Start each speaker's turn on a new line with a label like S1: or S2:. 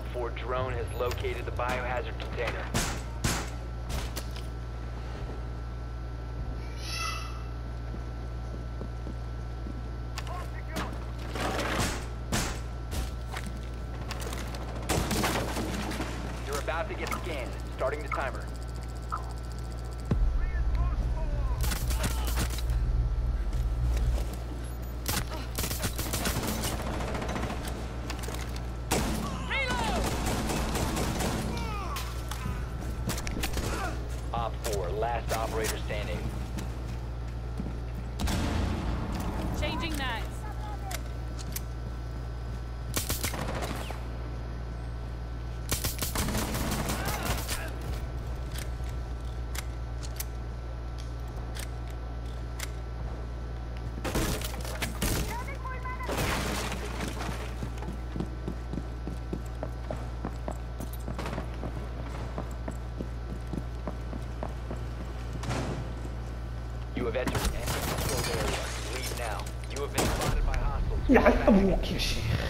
S1: Op 4 drone has located the biohazard container. You're about to get scanned. Starting the timer. 4, last operator standing.
S2: Changing knives.
S1: You have entered an controlled area. Leave now. You have been spotted by hostiles.
S3: يلعن ابوك يا شيخ